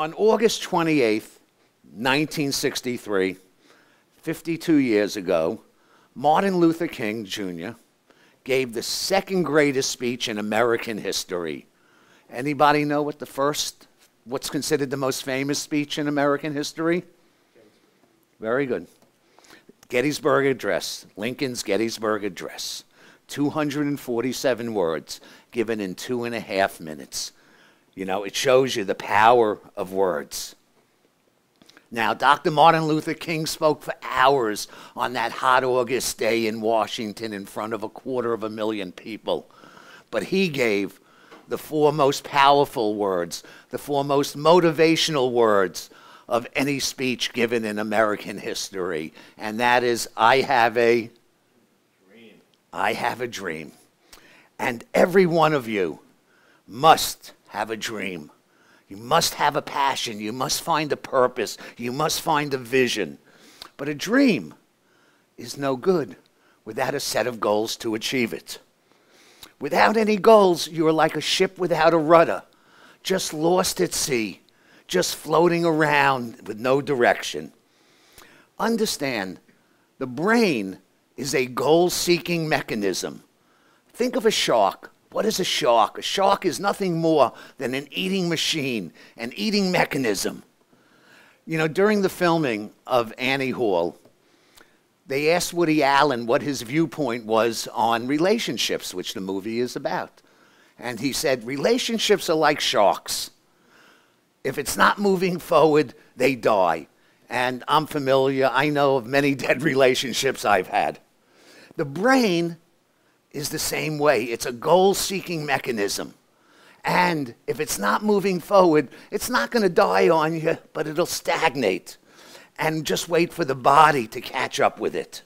On August 28th, 1963, 52 years ago, Martin Luther King Jr. gave the second greatest speech in American history. Anybody know what the first, what's considered the most famous speech in American history? Very good. Gettysburg Address, Lincoln's Gettysburg Address. 247 words given in two and a half minutes. You know, it shows you the power of words. Now, Dr. Martin Luther King spoke for hours on that hot August day in Washington in front of a quarter of a million people. But he gave the four most powerful words, the four most motivational words of any speech given in American history. And that is, I have a dream. I have a dream. And every one of you must have a dream. You must have a passion. You must find a purpose. You must find a vision. But a dream is no good without a set of goals to achieve it. Without any goals, you are like a ship without a rudder, just lost at sea, just floating around with no direction. Understand, the brain is a goal seeking mechanism. Think of a shark what is a shark? A shark is nothing more than an eating machine, an eating mechanism. You know, during the filming of Annie Hall, they asked Woody Allen what his viewpoint was on relationships, which the movie is about. And he said, Relationships are like sharks. If it's not moving forward, they die. And I'm familiar, I know of many dead relationships I've had. The brain is the same way. It's a goal seeking mechanism. And if it's not moving forward, it's not going to die on you, but it'll stagnate and just wait for the body to catch up with it.